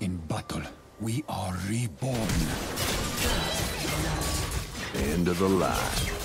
In battle, we are reborn. End of the line.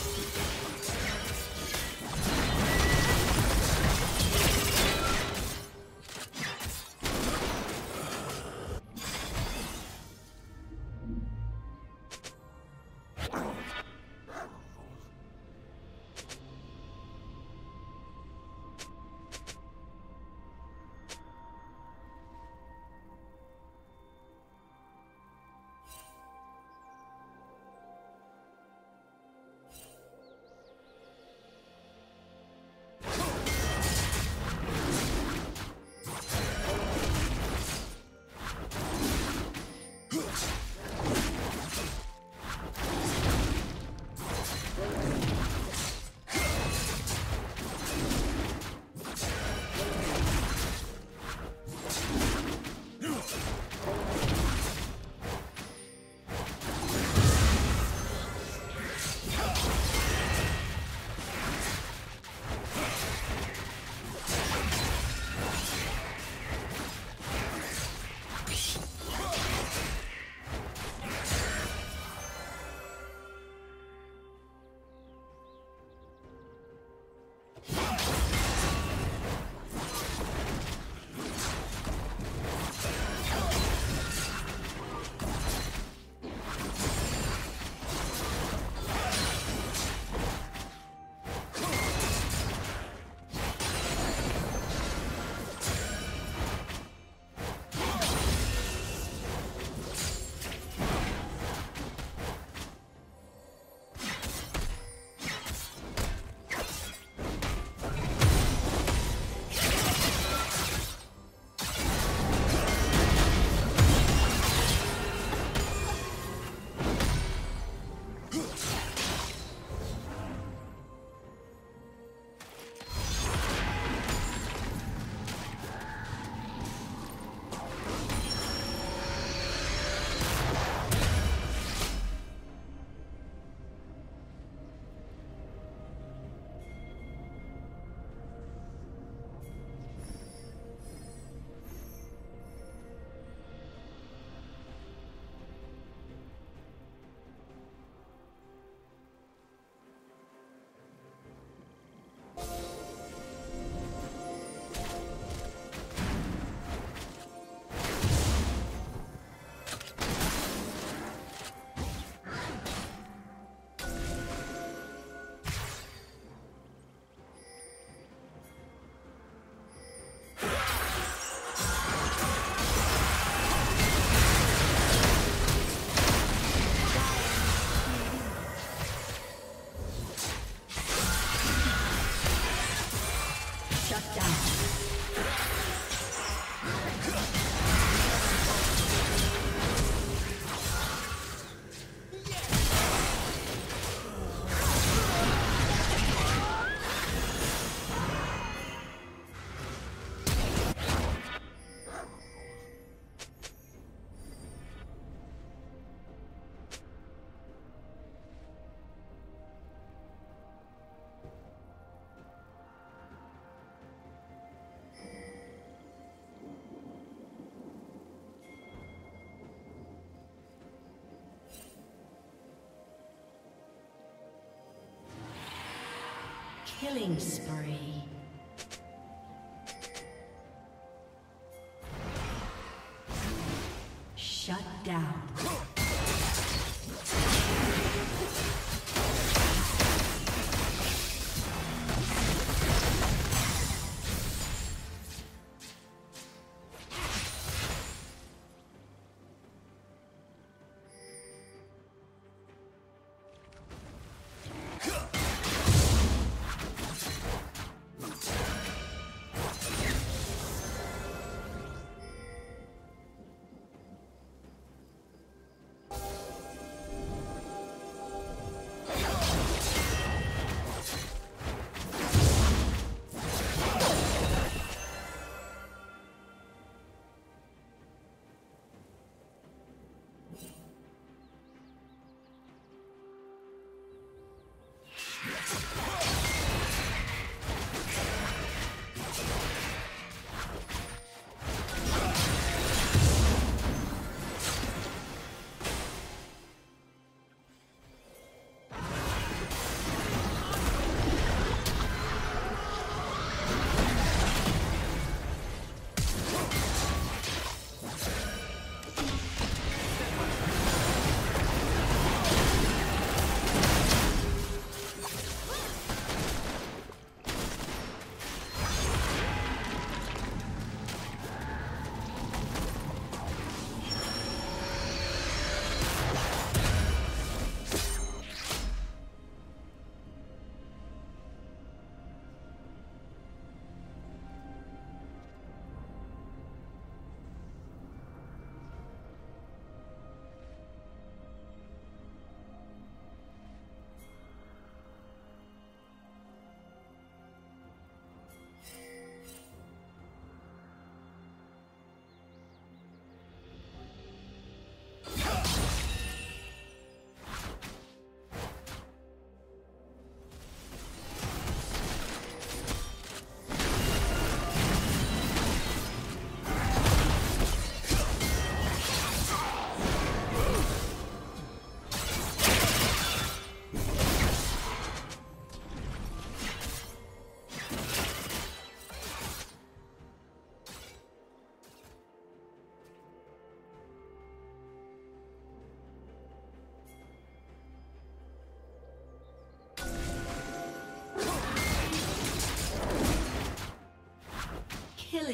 Killing spree.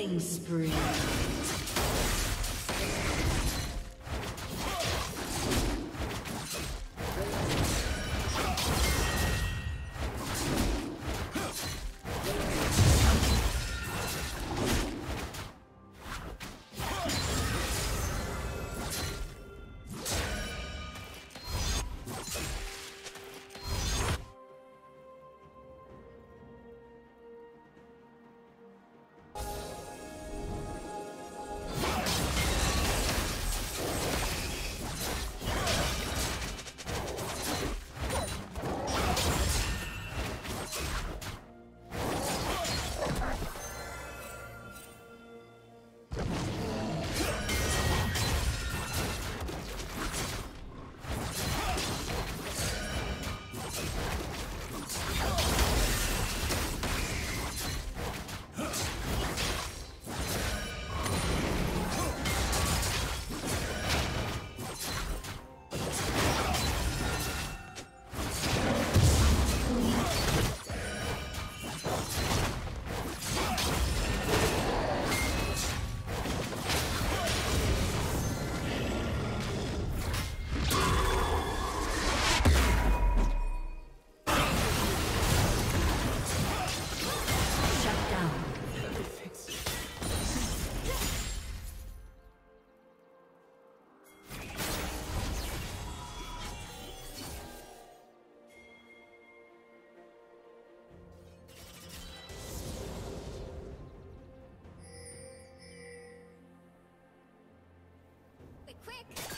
Killing spree. Quick!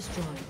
Destroyed.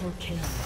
Triple kill.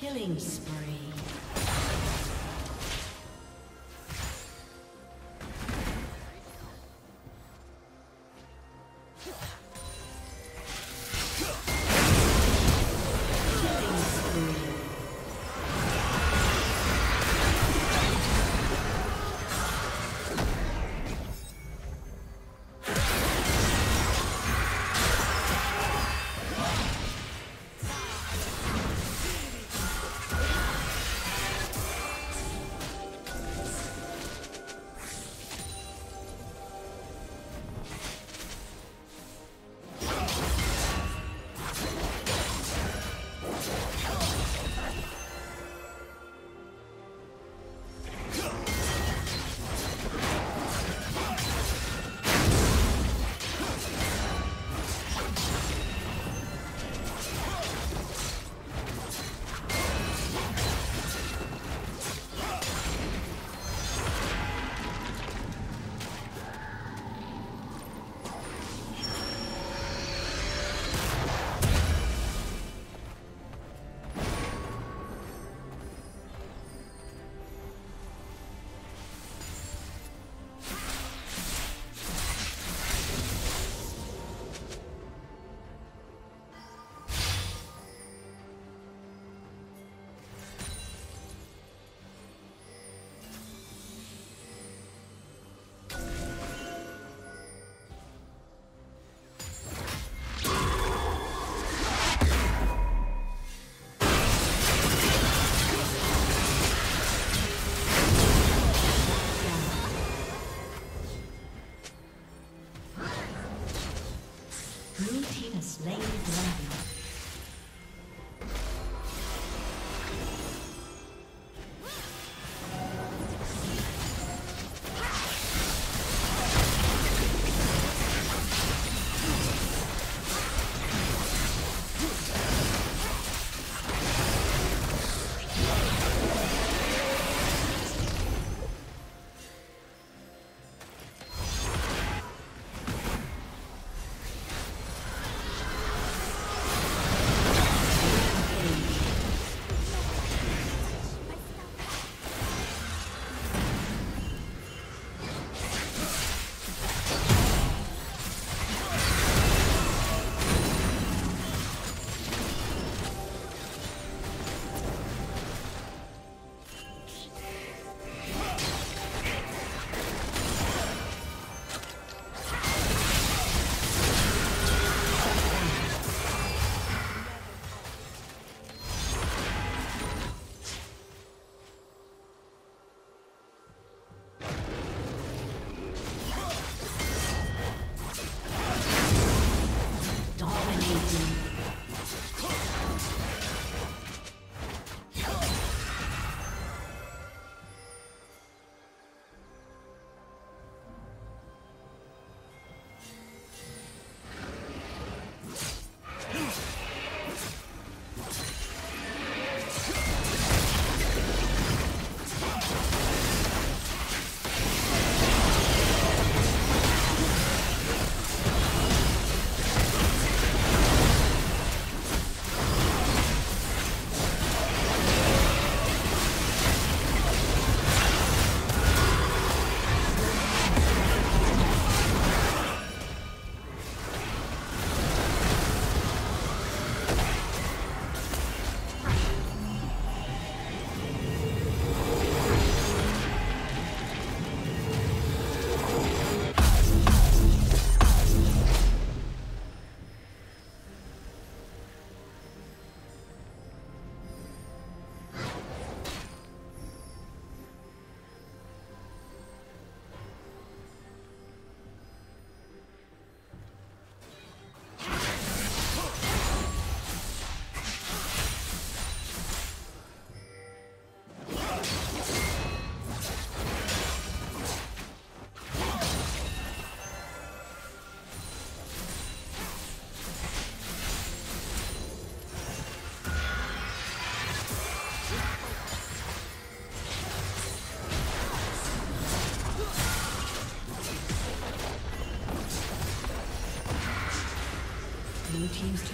Killing spree.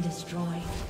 Destroyed.